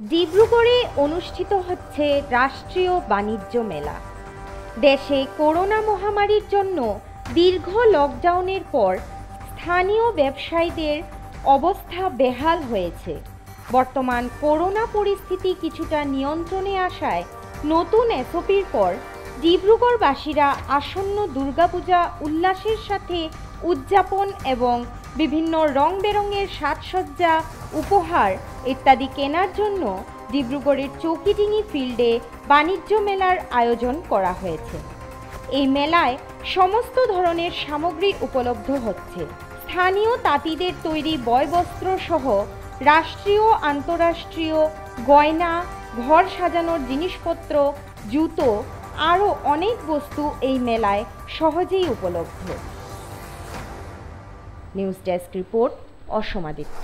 ডিব্রুগড়ে অনুষ্ঠিত হচ্ছে রাষ্ট্রীয় বাণিজ্য মেলা। দেশে করোনা মহামারীর জন্য দীর্ঘ লকডাউনের পর স্থানীয় ব্যবসায়ীদের অবস্থা বেহাল হয়েছে। বর্তমান করোনা পরিস্থিতি কিছুটা নিয়ন্ত্রণে আসায় নতুন এসওপির পর ডিব্রুগড়বাসীরা আসন্ন দুর্গাপূজা উল্লাসের সাথে উদযাপন এবং বিভিন্ন রং বেরঙের সাজসজ্জা, উপহার ইত্যাদি কেনার জন্য ডিব্রুগড়ের চৌকিডিঙি ফিল্ডে বাণিজ্য মেলার আয়োজন করা হয়েছে। এই মেলায় সমস্ত ধরনের সামগ্রী উপলব্ধ হচ্ছে। স্থানীয় তাঁতিদের তৈরি বয়বস্ত্র সহ রাষ্ট্রীয়, আন্তঃরাষ্ট্রীয় গয়না, ঘর সাজানোর জিনিসপত্র, জুতো আরও অনেক বস্তু এই মেলায় সহজেই উপলব্ধ। News desk report Asamaditya.